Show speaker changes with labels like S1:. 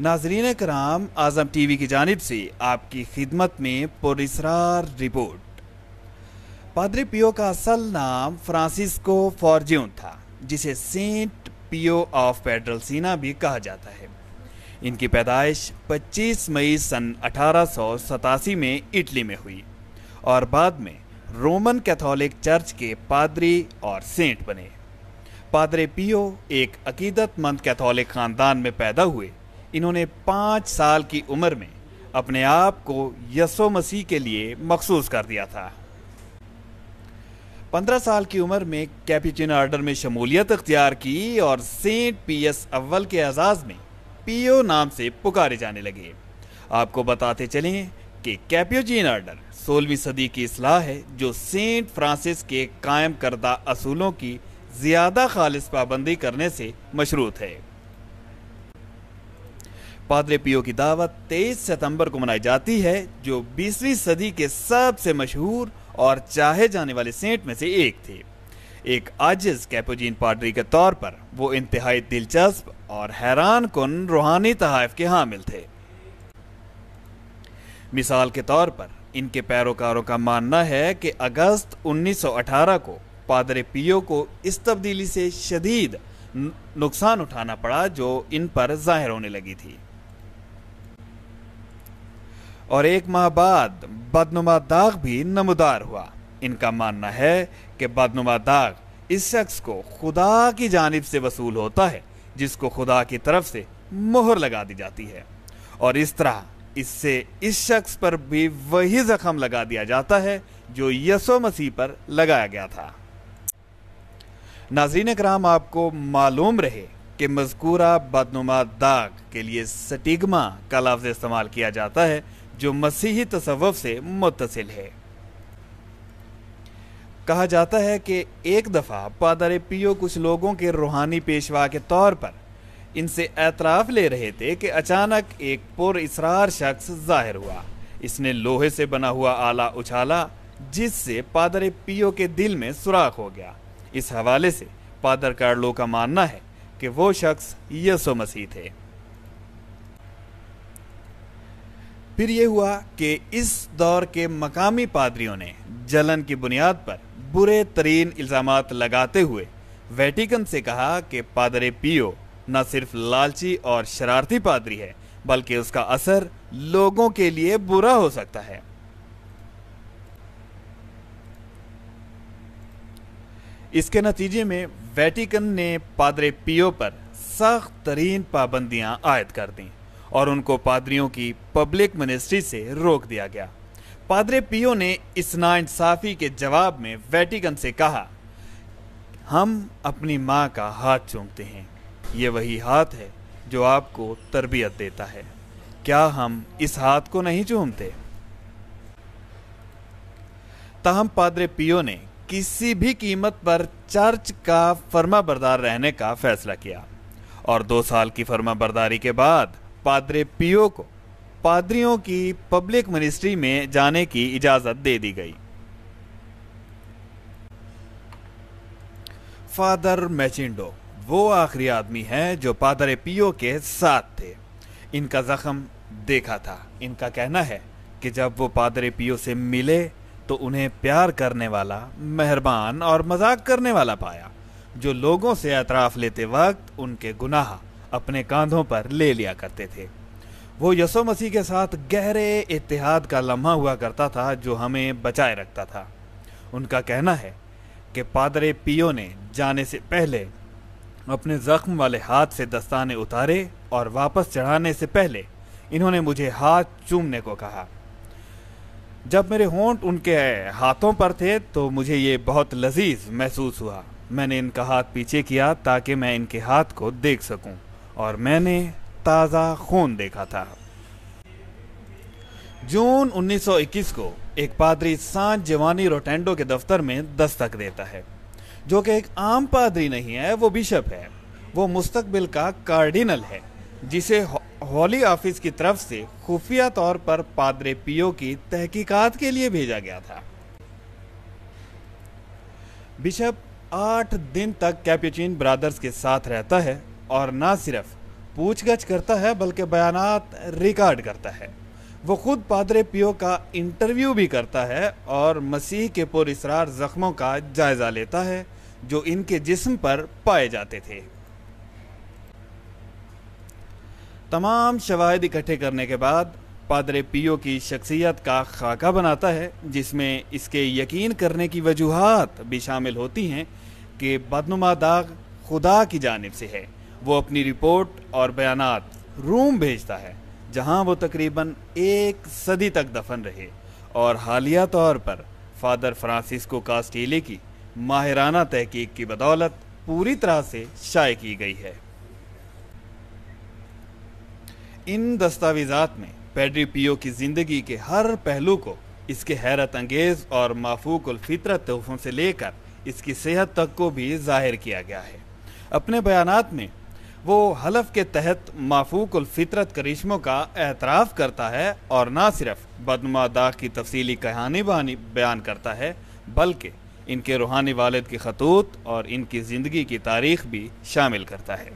S1: नाजरीन कराम, आज़म टीवी की जानब से आपकी खिदमत में पुरस्रार रिपोर्ट। पादरी पियो का असल नाम फ्रांसिस्को फॉर्ज्यून था, जिसे सेंट पियो ऑफ़ पेड्रलसीना भी कहा जाता है। इनकी पैदाइश 25 मई सन अठारह सौ सतासी में इटली में हुई और बाद में रोमन कैथोलिक चर्च के पादरी और सेंट बने। पादरे पियो एक अकीदतमंद कैथोलिक ख़ानदान में पैदा हुए इन्होंने पाँच साल की उम्र में अपने आप को यसो मसीह के लिए मखसूस कर दिया था। पंद्रह साल की उम्र में कैपिचिन ऑर्डर में शमूलियत अख्तियार की और सेंट पीएस अव्वल के एजाज में पियो नाम से पुकारे जाने लगे। आपको बताते चलें कि कैप्योजिन आर्डर सोलहवीं सदी की असलाह है, जो सेंट फ्रांसिस के कायम करदा असूलों की ज़्यादा खालिश पाबंदी करने से मशरूत है। पादरे पियो की दावत 23 सितंबर को मनाई जाती है, जो 20वीं सदी के सबसे मशहूर और चाहे जाने वाले सेंट में से एक थे। एक आजिज कैपोजीन पादरी के तौर पर वो इंतहाई दिलचस्प और हैरान कन रूहानी तहाइफ के हामिल थे। मिसाल के तौर पर इनके पैरोकारों का मानना है कि अगस्त 1918 को पादरे पियो को इस तब्दीली से शदीद नुकसान उठाना पड़ा, जो इन पर ज़ाहिर होने लगी थी। और एक माह बाद बदनुमा दाग भी नमदार हुआ। इनका मानना है कि बदनुमा दाग इस शख्स को खुदा की जानब से वसूल होता है, जिसको खुदा की तरफ़ से मोहर लगा दी जाती है। और इस तरह इससे इस शख्स पर भी वही जख्म लगा दिया जाता है, जो यसो मसीह पर लगाया गया था। नाजरीन कराम आपको मालूम रहे कि मजकूरा बदनुमा दाग के लिए सटिग्मा का लफ्ज़ इस्तेमाल किया जाता है जो मसीही तसव्वुफ से मुतसिल है। कहा जाता है कि एक दफ़ा पादर पियो कुछ लोगों के रूहानी पेशवा के तौर पर इनसे एतराफ़ ले रहे थे कि अचानक एक पुर इसरार शख्स ज़ाहिर हुआ। इसने लोहे से बना हुआ आला उछाला, जिससे पादर पियो के दिल में सुराख हो गया। इस हवाले से पादर कार्लो का मानना है कि वो शख्स यसो मसीह थे। फिर यह हुआ कि इस दौर के मकामी पादरियों ने जलन की बुनियाद पर बुरे तरीन इल्ज़ाम लगाते हुए वेटिकन से कहा कि, पादरे पियो, न सिर्फ़ लालची और शरारती पादरी है, बल्कि उसका असर लोगों के लिए बुरा हो सकता है। इसके नतीजे में वेटिकन ने पादरे पियो पर सख्त तरीन पाबंदियाँ आयद कर दी। और उनको पादरियों की पब्लिक मिनिस्ट्री से रोक दिया गया। पादरे पियो ने इस नाइंसाफी के जवाब में वेटिकन से कहा, हम अपनी माँ का हाथ चूमते हैं। ये वही हाथ है जो आपको तरबियत देता है। क्या हम इस हाथ को नहीं चूमते? ताहम पादरे पियो ने किसी भी कीमत पर चर्च का फर्मा बरदार रहने का फैसला किया और दो साल की फर्मा बरदारी के बाद पादरे पियो को, पादरियों की पब्लिक मिनिस्ट्री में जाने की इजाज़त दे दी गई। फादर मैचिंडो, वो आखिरी आदमी है जो पादरे पियो के साथ थे। इनका जख्म देखा था। इनका कहना है कि जब वो पादरे पियो से मिले तो उन्हें प्यार करने वाला, मेहरबान और मज़ाक करने वाला पाया, जो लोगों से अतराफ़ लेते वक्त उनके गुनाह अपने कांधों पर ले लिया करते थे। वो यसो मसीह के साथ गहरे इतिहाद का लम्हा हुआ करता था जो हमें बचाए रखता था। उनका कहना है कि पादरे पियो ने जाने से पहले अपने जख्म वाले हाथ से दस्ताने उतारे और वापस चढ़ाने से पहले इन्होंने मुझे हाथ चूमने को कहा। जब मेरे होंठ उनके हाथों पर थे तो मुझे ये बहुत लजीज महसूस हुआ। मैंने इनका हाथ पीछे किया ताकि मैं इनके हाथ को देख सकूँ। और मैंने ताज़ा खून देखा था। जून 1921 को एक पादरी साँझ जवानी रोटेंडो के दफ्तर में दस्तक देता है, जो कि एक आम पादरी नहीं है, वो बिशप है। वो मुस्तकबिल का कार्डिनल है, जिसे हॉली ऑफ़िस की तरफ़ से खुफिया तौर पर पादरे पियो की तहकीकात के लिए भेजा गया था। बिशप आठ दिन तक कैप्यूचिन ब्रादर्स के साथ रहता है और न सिर्फ़ पूछगछ करता है, बल्कि बयान रिकॉर्ड करता है। वो खुद पादरे पियो का इंटरव्यू भी करता है और मसीह के पुरस्रार जख्मों का जायजा लेता है, जो इनके जिस्म पर पाए जाते थे। तमाम शवाहद इकट्ठे करने के बाद पादरे पियो की शख्सियत का खाका बनाता है, जिसमें इसके यकीन करने की वजूहत भी शामिल होती हैं कि बदनुमा दाग खुदा की जानब से है। वो अपनी रिपोर्ट और बयान रूम भेजता है, जहाँ वो तकरीबन एक सदी तक दफन रहे। और हालिया तौर पर फादर फ्रांसिस्को कास्टीले की माहिराना तहकीक की बदौलत पूरी तरह से शाये की गई है। इन दस्तावेजात में पेड्री पियो की ज़िंदगी के हर पहलू को इसके हैरत अंगेज और माफूक फितरत तोहफों से लेकर इसकी सेहत तक को भी ज़ाहिर किया गया है। अपने बयानात में वो हलफ के तहत माफूक फितरत करिश्मों का एतराफ़ करता है और ना सिर्फ़ बदनुमा दाग की तफसीली कहानी बहानी बयान करता है, बल्कि इनके रूहानी वालद के खतूत और इनकी ज़िंदगी की तारीख भी शामिल करता है।